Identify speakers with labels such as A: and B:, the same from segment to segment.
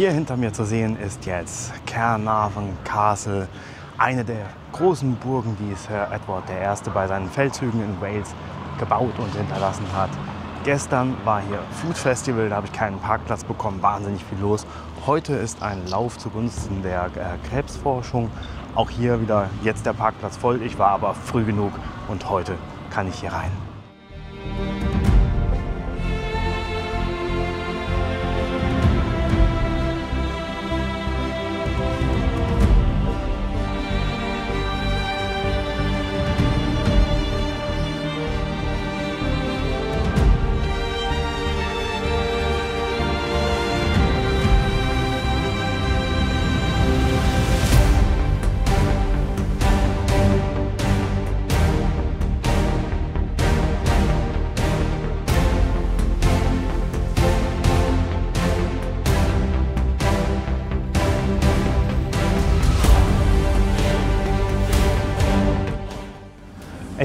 A: Hier hinter mir zu sehen ist jetzt Caernarvon Castle, eine der großen Burgen, die Sir Edward I. bei seinen Feldzügen in Wales gebaut und hinterlassen hat. Gestern war hier Food Festival, da habe ich keinen Parkplatz bekommen, wahnsinnig viel los. Heute ist ein Lauf zugunsten der äh, Krebsforschung. Auch hier wieder jetzt der Parkplatz voll. Ich war aber früh genug und heute kann ich hier rein.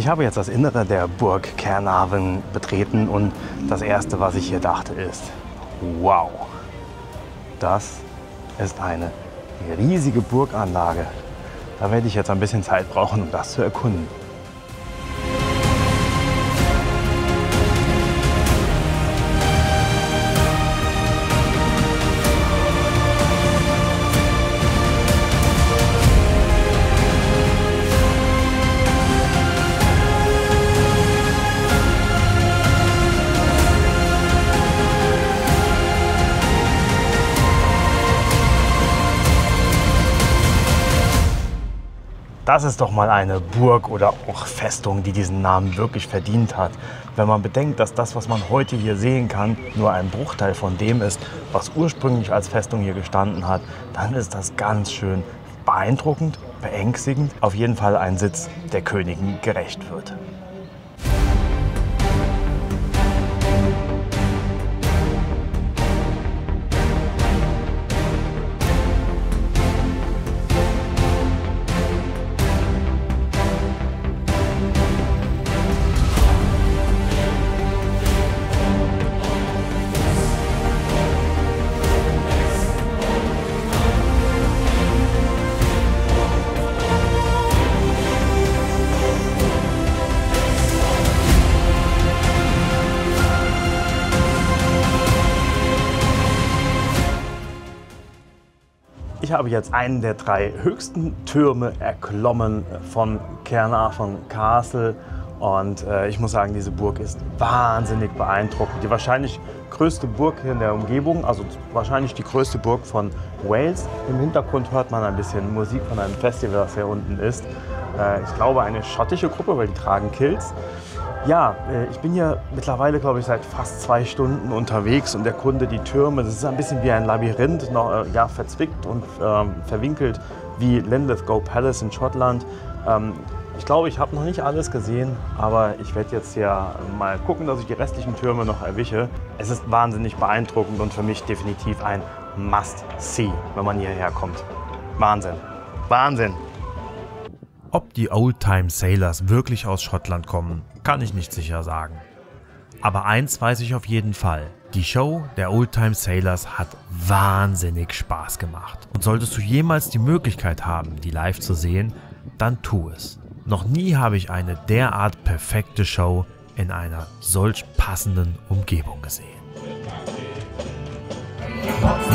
A: Ich habe jetzt das Innere der Burg Caernarvon betreten und das Erste, was ich hier dachte, ist, wow, das ist eine riesige Burganlage. Da werde ich jetzt ein bisschen Zeit brauchen, um das zu erkunden. Das ist doch mal eine Burg oder auch Festung, die diesen Namen wirklich verdient hat. Wenn man bedenkt, dass das, was man heute hier sehen kann, nur ein Bruchteil von dem ist, was ursprünglich als Festung hier gestanden hat, dann ist das ganz schön beeindruckend, beängstigend. Auf jeden Fall ein Sitz, der Königin gerecht wird. Habe jetzt einen der drei höchsten Türme erklommen von Caernarvon Castle und äh, ich muss sagen, diese Burg ist wahnsinnig beeindruckend. Die wahrscheinlich größte Burg hier in der Umgebung, also wahrscheinlich die größte Burg von Wales. Im Hintergrund hört man ein bisschen Musik von einem Festival, das hier unten ist. Äh, ich glaube eine schottische Gruppe, weil die tragen Kills. Ja, äh, ich bin hier mittlerweile, glaube ich, seit fast zwei Stunden unterwegs und erkunde die Türme. Das ist ein bisschen wie ein Labyrinth, noch, äh, ja, verzwickt und ähm, verwinkelt wie Linlithgow Palace in Schottland. Ähm, ich glaube, ich habe noch nicht alles gesehen, aber ich werde jetzt hier mal gucken, dass ich die restlichen Türme noch erwische. Es ist wahnsinnig beeindruckend und für mich definitiv ein Must-See, wenn man hierher kommt. Wahnsinn. Wahnsinn.
B: Ob die Oldtime Sailors wirklich aus Schottland kommen, kann ich nicht sicher sagen. Aber eins weiß ich auf jeden Fall. Die Show der Oldtime Sailors hat wahnsinnig Spaß gemacht. Und solltest du jemals die Möglichkeit haben, die live zu sehen, dann tu es. Noch nie habe ich eine derart perfekte Show in einer solch passenden Umgebung gesehen. What's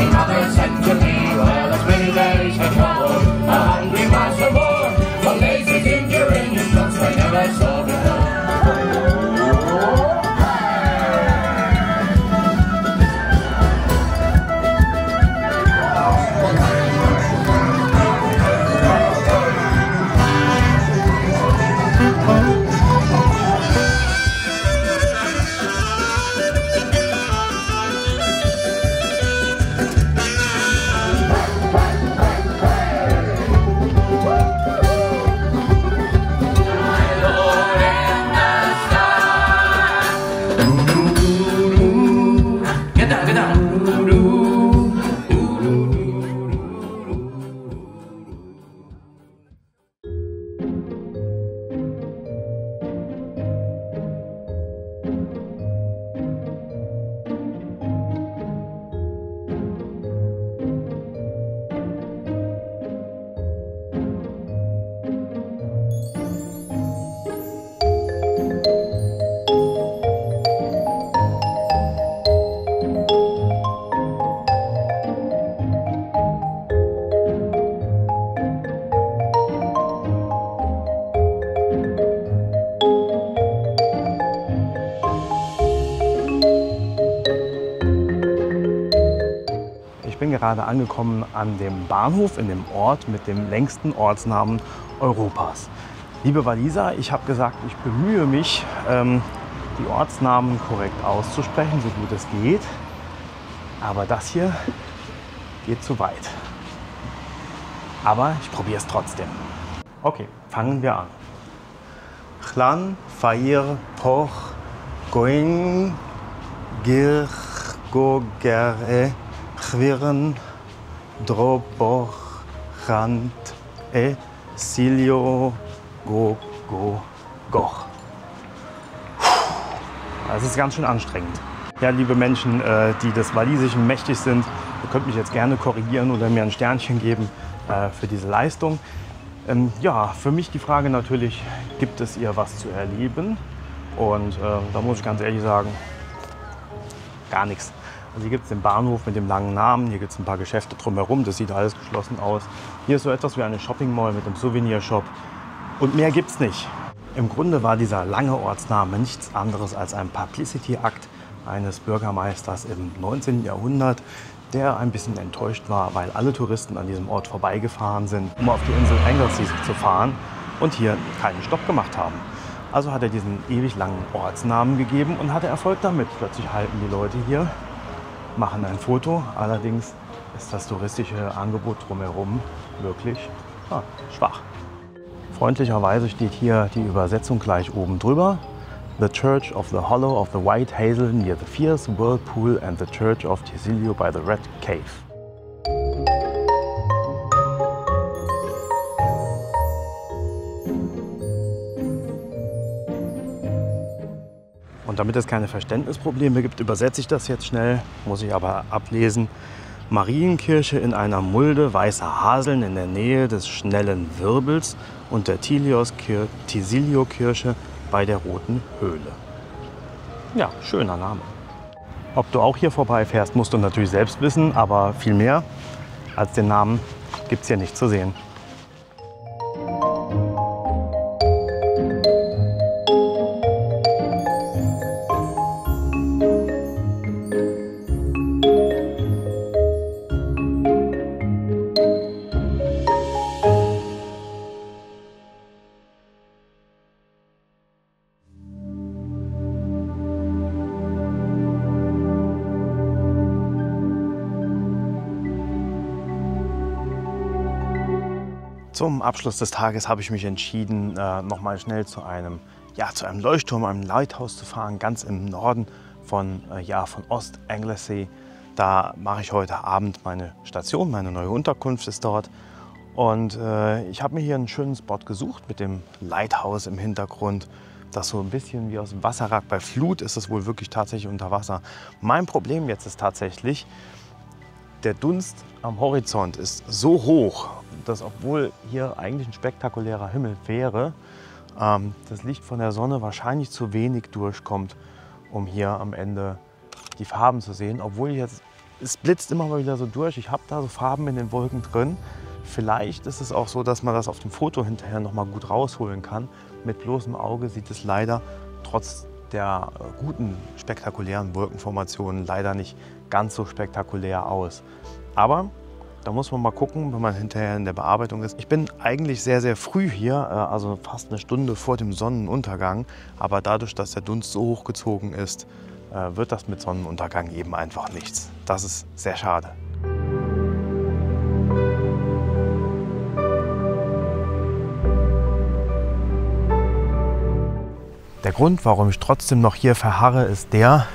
A: gerade angekommen an dem Bahnhof in dem Ort mit dem längsten Ortsnamen Europas. Liebe Waliser, ich habe gesagt, ich bemühe mich, ähm, die Ortsnamen korrekt auszusprechen, so gut es geht. Aber das hier geht zu weit. Aber ich probiere es trotzdem. Okay, fangen wir an. Chlan, Fair, Poch, Going, Gir, Gogere, Chwirren, Droboch, Chant, E, Silio, Go, Go, Goch. Das ist ganz schön anstrengend. Ja, liebe Menschen, äh, die des Walisischen mächtig sind, ihr könnt mich jetzt gerne korrigieren oder mir ein Sternchen geben äh, für diese Leistung. Ähm, ja, für mich die Frage natürlich, gibt es ihr was zu erleben? Und äh, da muss ich ganz ehrlich sagen, gar nichts. Also hier gibt es den Bahnhof mit dem langen Namen, hier gibt es ein paar Geschäfte drumherum, das sieht alles geschlossen aus. Hier ist so etwas wie eine Shopping Mall mit einem Souvenirshop und mehr gibt es nicht. Im Grunde war dieser lange Ortsname nichts anderes als ein Publicity-Akt eines Bürgermeisters im 19. Jahrhundert, der ein bisschen enttäuscht war, weil alle Touristen an diesem Ort vorbeigefahren sind, um auf die Insel Anglesey zu fahren und hier keinen Stopp gemacht haben. Also hat er diesen ewig langen Ortsnamen gegeben und hatte Erfolg damit. Plötzlich halten die Leute hier, machen ein Foto. Allerdings ist das touristische Angebot drumherum wirklich ja, schwach. Freundlicherweise steht hier die Übersetzung gleich oben drüber. The Church of the Hollow of the White Hazel near the Fierce Whirlpool and the Church of Tisilio by the Red Cave. Und damit es keine Verständnisprobleme gibt, übersetze ich das jetzt schnell, muss ich aber ablesen. Marienkirche in einer Mulde weißer Haseln in der Nähe des schnellen Wirbels und der Tisilio-Kirche bei der Roten Höhle. Ja, schöner Name. Ob du auch hier vorbeifährst, musst du natürlich selbst wissen, aber viel mehr als den Namen gibt es hier nicht zu sehen. Zum Abschluss des Tages habe ich mich entschieden, äh, noch mal schnell zu einem, ja, zu einem Leuchtturm, einem Lighthouse zu fahren, ganz im Norden von, äh, ja, von Ost-Anglesey. Da mache ich heute Abend meine Station, meine neue Unterkunft ist dort. Und äh, ich habe mir hier einen schönen Spot gesucht mit dem Lighthouse im Hintergrund. Das so ein bisschen wie aus dem Wasser ragt. Bei Flut ist es wohl wirklich tatsächlich unter Wasser. Mein Problem jetzt ist tatsächlich, der Dunst am Horizont ist so hoch dass obwohl hier eigentlich ein spektakulärer Himmel wäre, ähm, das Licht von der Sonne wahrscheinlich zu wenig durchkommt, um hier am Ende die Farben zu sehen. Obwohl jetzt, es blitzt immer mal wieder so durch. Ich habe da so Farben in den Wolken drin. Vielleicht ist es auch so, dass man das auf dem Foto hinterher noch mal gut rausholen kann. Mit bloßem Auge sieht es leider trotz der äh, guten, spektakulären Wolkenformationen leider nicht ganz so spektakulär aus. Aber da muss man mal gucken, wenn man hinterher in der Bearbeitung ist. Ich bin eigentlich sehr, sehr früh hier, äh, also fast eine Stunde vor dem Sonnenuntergang. Aber dadurch, dass der Dunst so hochgezogen ist, äh, wird das mit Sonnenuntergang eben einfach nichts. Das ist sehr schade. Der Grund, warum ich trotzdem noch hier verharre, ist der,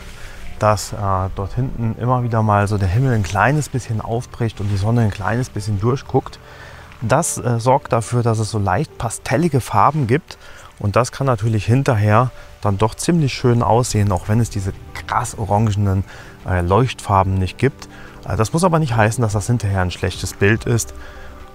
A: dass äh, dort hinten immer wieder mal so der Himmel ein kleines bisschen aufbricht und die Sonne ein kleines bisschen durchguckt. Das äh, sorgt dafür, dass es so leicht pastellige Farben gibt und das kann natürlich hinterher dann doch ziemlich schön aussehen, auch wenn es diese krass orangenen äh, Leuchtfarben nicht gibt. Äh, das muss aber nicht heißen, dass das hinterher ein schlechtes Bild ist.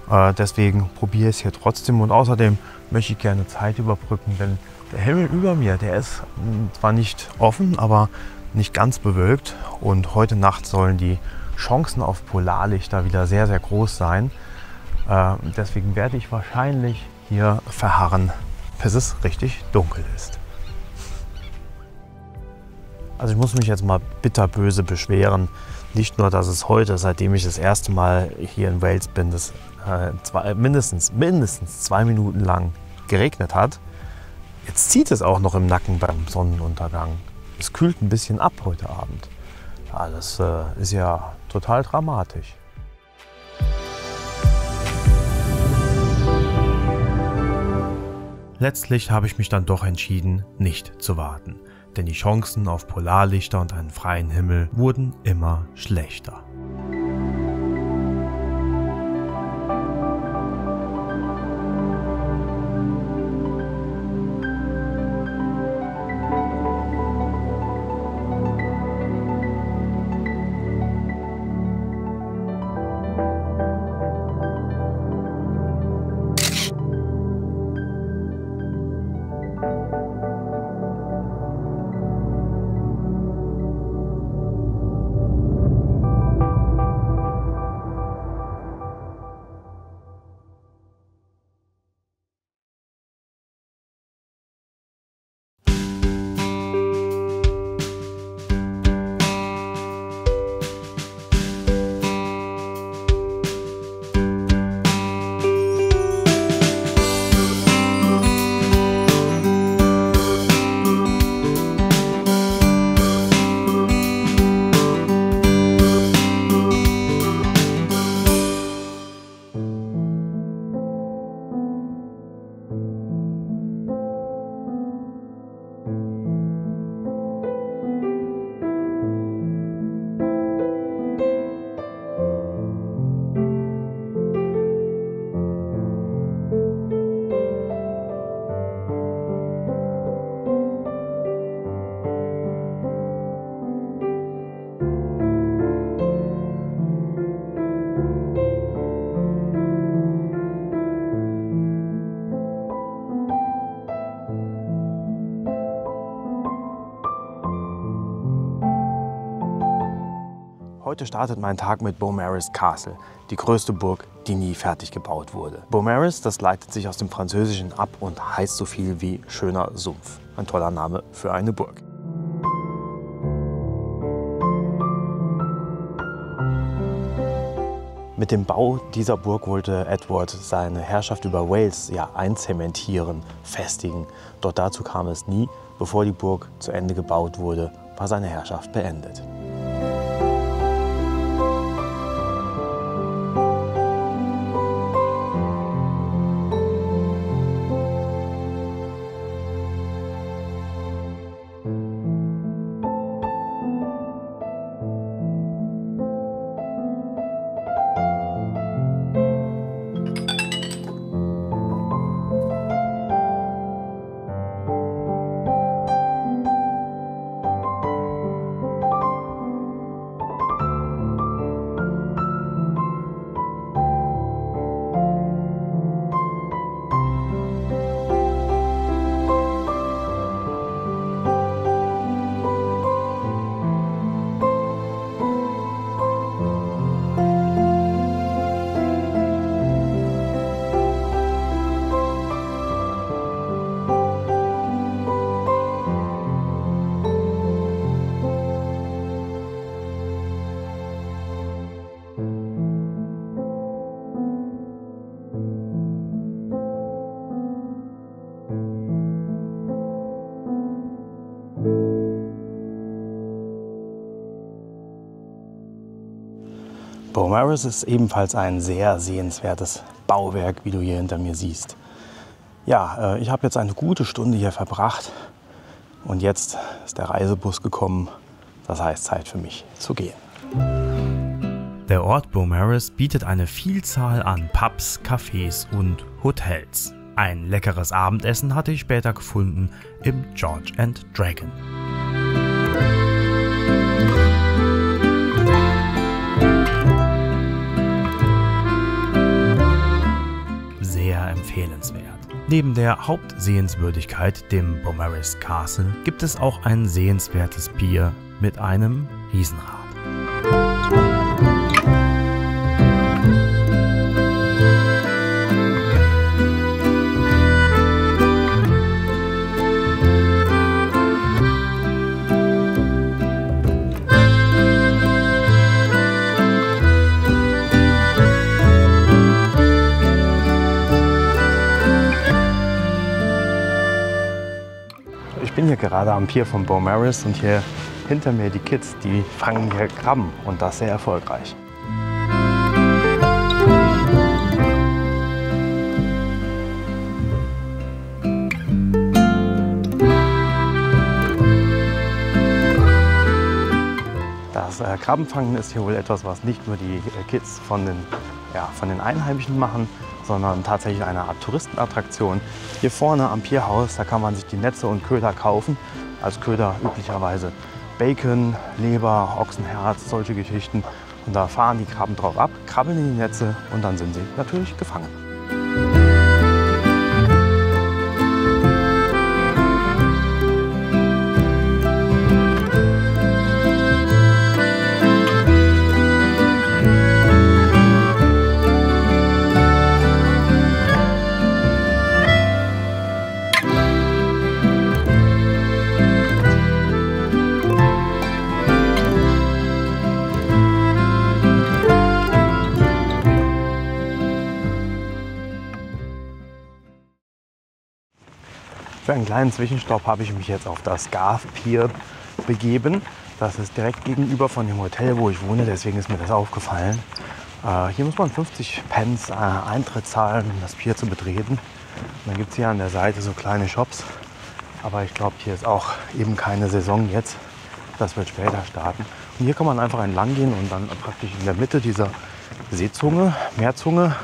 A: Äh, deswegen probiere ich es hier trotzdem und außerdem möchte ich gerne Zeit überbrücken, denn der Himmel über mir, der ist hm, zwar nicht offen, aber nicht ganz bewölkt und heute Nacht sollen die Chancen auf Polarlichter wieder sehr, sehr groß sein. Äh, deswegen werde ich wahrscheinlich hier verharren, bis es richtig dunkel ist. Also ich muss mich jetzt mal bitterböse beschweren. Nicht nur, dass es heute, seitdem ich das erste Mal hier in Wales bin, das äh, zwei, mindestens, mindestens zwei Minuten lang geregnet hat. Jetzt zieht es auch noch im Nacken beim Sonnenuntergang. Es kühlt ein bisschen ab heute Abend. Ja, das äh, ist ja total dramatisch.
B: Letztlich habe ich mich dann doch entschieden, nicht zu warten denn die Chancen auf Polarlichter und einen freien Himmel wurden immer schlechter.
A: Heute startet mein Tag mit Beaumaris Castle, die größte Burg, die nie fertig gebaut wurde. Beaumaris, das leitet sich aus dem Französischen ab und heißt so viel wie schöner Sumpf. Ein toller Name für eine Burg. Mit dem Bau dieser Burg wollte Edward seine Herrschaft über Wales ja einzementieren, festigen. Doch dazu kam es nie. Bevor die Burg zu Ende gebaut wurde, war seine Herrschaft beendet. Beaumaris ist ebenfalls ein sehr sehenswertes Bauwerk, wie du hier hinter mir siehst. Ja, äh, ich habe jetzt eine gute Stunde hier verbracht und jetzt ist der Reisebus gekommen. Das heißt, Zeit für mich zu gehen.
B: Der Ort Beaumaris bietet eine Vielzahl an Pubs, Cafés und Hotels. Ein leckeres Abendessen hatte ich später gefunden im George and Dragon. Empfehlenswert. Neben der Hauptsehenswürdigkeit, dem Beaumaris Castle, gibt es auch ein sehenswertes Pier mit einem Riesenrad.
A: Gerade am Pier von Beaumaris und hier hinter mir die Kids, die fangen hier Krabben und das sehr erfolgreich. Äh, Krabbenfangen ist hier wohl etwas, was nicht nur die äh, Kids von den, ja, von den Einheimischen machen, sondern tatsächlich eine Art Touristenattraktion. Hier vorne am Pierhaus, da kann man sich die Netze und Köder kaufen. Als Köder üblicherweise Bacon, Leber, Ochsenherz, solche Geschichten. Und da fahren die Krabben drauf ab, krabbeln in die Netze und dann sind sie natürlich gefangen. Für einen kleinen Zwischenstopp habe ich mich jetzt auf das Garth Pier begeben. Das ist direkt gegenüber von dem Hotel, wo ich wohne, deswegen ist mir das aufgefallen. Äh, hier muss man 50 Pence äh, Eintritt zahlen, um das Pier zu betreten. Und dann gibt es hier an der Seite so kleine Shops. Aber ich glaube, hier ist auch eben keine Saison jetzt. Das wird später starten. Und hier kann man einfach entlang gehen und dann praktisch in der Mitte dieser Seezunge, Meerzunge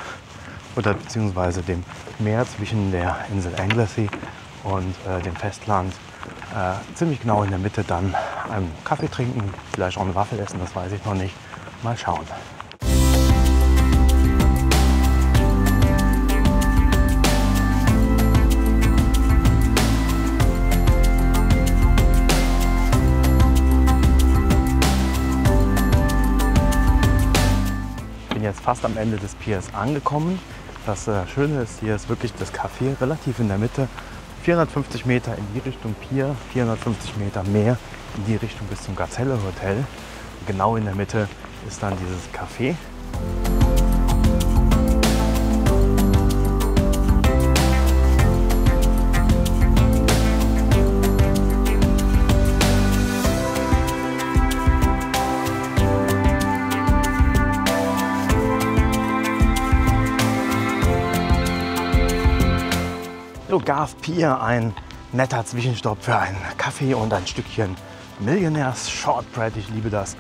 A: oder beziehungsweise dem Meer zwischen der Insel Anglesey und äh, dem Festland äh, ziemlich genau in der Mitte dann einen Kaffee trinken, vielleicht auch eine Waffel essen, das weiß ich noch nicht. Mal schauen. Ich bin jetzt fast am Ende des Piers angekommen. Das äh, Schöne ist, hier ist wirklich das Café relativ in der Mitte 450 Meter in die Richtung Pier, 450 Meter mehr in die Richtung bis zum Gazelle Hotel. Genau in der Mitte ist dann dieses Café. Garth Pier, ein netter Zwischenstopp für einen Kaffee und ein Stückchen Millionärs Shortbread. Ich liebe das.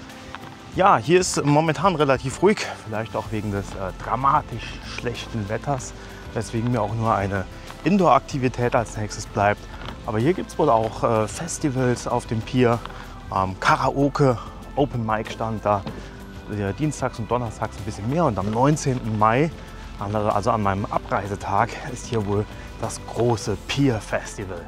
A: Ja, hier ist momentan relativ ruhig, vielleicht auch wegen des äh, dramatisch schlechten Wetters, weswegen mir auch nur eine Indoor-Aktivität als nächstes bleibt. Aber hier gibt es wohl auch äh, Festivals auf dem Pier, ähm, Karaoke, Open Mic stand da, äh, dienstags und donnerstags ein bisschen mehr und am 19. Mai, also an meinem Abreisetag, ist hier wohl das große Pier Festival.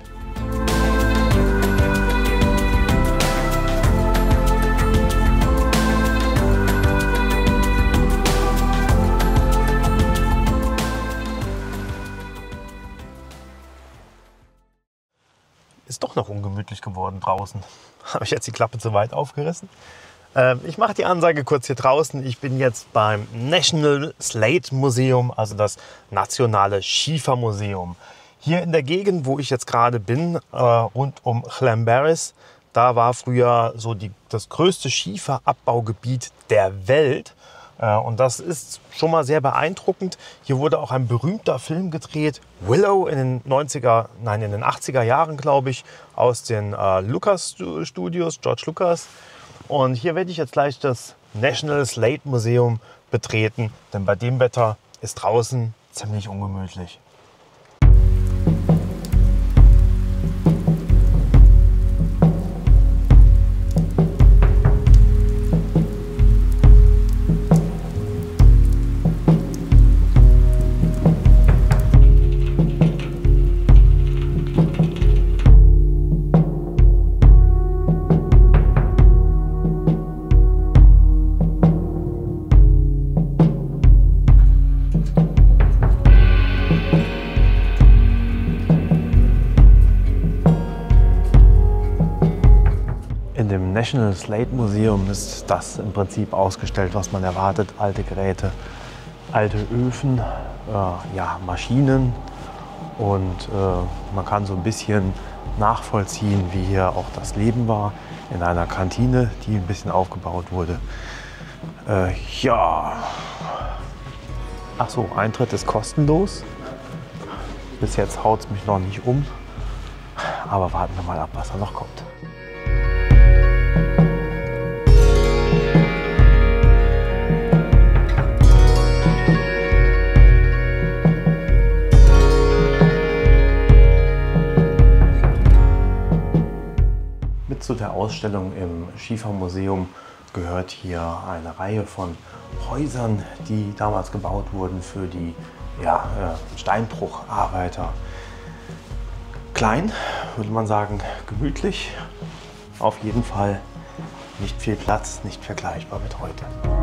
A: Ist doch noch ungemütlich geworden draußen. Habe ich jetzt die Klappe zu weit aufgerissen? Ähm, ich mache die Ansage kurz hier draußen. Ich bin jetzt beim National Slate Museum, also das nationale Schiefermuseum. Hier in der Gegend, wo ich jetzt gerade bin, äh, rund um Llanberis, da war früher so die, das größte Schieferabbaugebiet der Welt. Äh, und das ist schon mal sehr beeindruckend. Hier wurde auch ein berühmter Film gedreht, Willow in den 90er, nein, in den 80er Jahren, glaube ich, aus den äh, Lucas Studios, George Lucas. Und hier werde ich jetzt gleich das National Slate Museum betreten, denn bei dem Wetter ist draußen ziemlich ungemütlich. National Slate Museum ist das im Prinzip ausgestellt, was man erwartet. Alte Geräte, alte Öfen, äh, ja, Maschinen und äh, man kann so ein bisschen nachvollziehen, wie hier auch das Leben war in einer Kantine, die ein bisschen aufgebaut wurde. Äh, ja. Ach so, Eintritt ist kostenlos. Bis jetzt haut es mich noch nicht um. Aber warten wir mal ab, was da noch kommt. Ausstellung im Schiefermuseum gehört hier eine Reihe von Häusern, die damals gebaut wurden für die ja, äh, Steinbrucharbeiter. Klein, würde man sagen, gemütlich. Auf jeden Fall nicht viel Platz, nicht vergleichbar mit heute.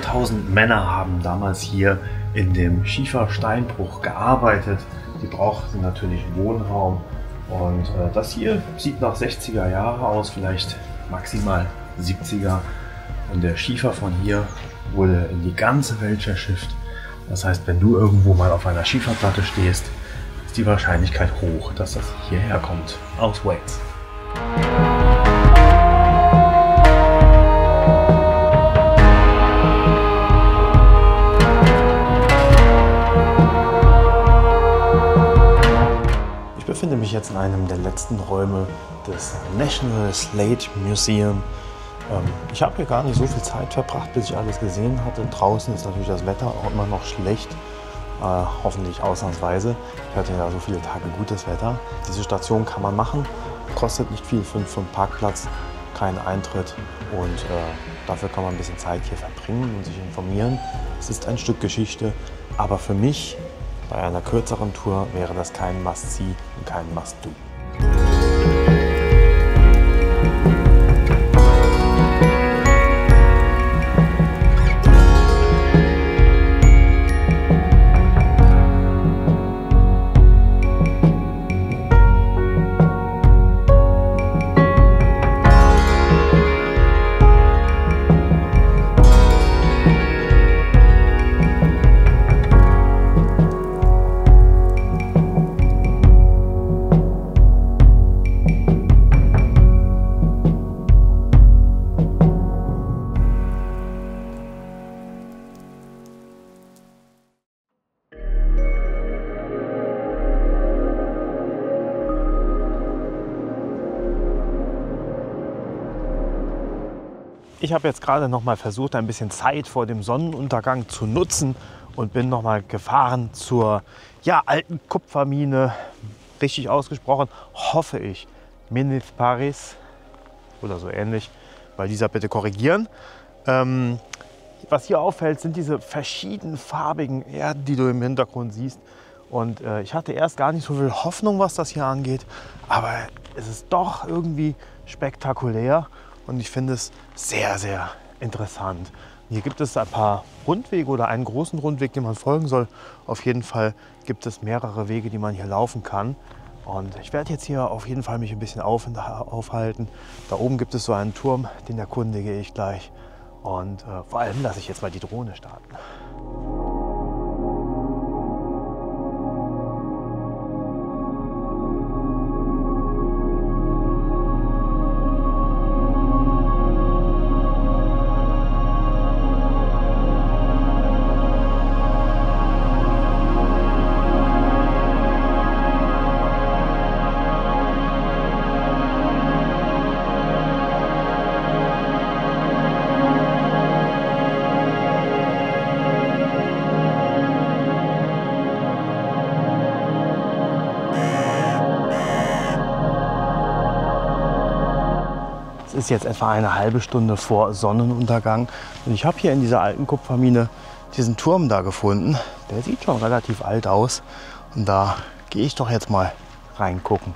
A: 3000 Männer haben damals hier in dem Schiefersteinbruch gearbeitet. Die brauchten natürlich Wohnraum. Und äh, das hier sieht nach 60er Jahre aus, vielleicht maximal 70er. Und der Schiefer von hier wurde in die ganze Welt verschifft. Das heißt, wenn du irgendwo mal auf einer Schieferplatte stehst, ist die Wahrscheinlichkeit hoch, dass das hierher kommt, aus Wales. Mich jetzt in einem der letzten Räume des National Slate Museum. Ähm, ich habe hier gar nicht so viel Zeit verbracht, bis ich alles gesehen hatte. Draußen ist natürlich das Wetter auch immer noch schlecht. Äh, hoffentlich ausnahmsweise. Ich hatte ja so viele Tage gutes Wetter. Diese Station kann man machen, kostet nicht viel für, für einen Parkplatz, keinen Eintritt und äh, dafür kann man ein bisschen Zeit hier verbringen und sich informieren. Es ist ein Stück Geschichte, aber für mich bei einer kürzeren Tour wäre das kein Must-See und kein Must-Do. Ich habe jetzt gerade noch mal versucht, ein bisschen Zeit vor dem Sonnenuntergang zu nutzen und bin noch mal gefahren zur ja, alten Kupfermine, richtig ausgesprochen, hoffe ich, Minith Paris oder so ähnlich, weil dieser bitte korrigieren. Ähm, was hier auffällt, sind diese verschiedenfarbigen Erden, die du im Hintergrund siehst. Und äh, ich hatte erst gar nicht so viel Hoffnung, was das hier angeht, aber es ist doch irgendwie spektakulär und ich finde es sehr, sehr interessant. Hier gibt es ein paar Rundwege oder einen großen Rundweg, den man folgen soll. Auf jeden Fall gibt es mehrere Wege, die man hier laufen kann. Und ich werde jetzt hier auf jeden Fall mich ein bisschen auf, aufhalten. Da oben gibt es so einen Turm, den erkundige ich gleich. Und äh, vor allem lasse ich jetzt mal die Drohne starten. Ist jetzt etwa eine halbe Stunde vor Sonnenuntergang. Und ich habe hier in dieser alten Kupfermine diesen Turm da gefunden. Der sieht schon relativ alt aus. Und da gehe ich doch jetzt mal reingucken.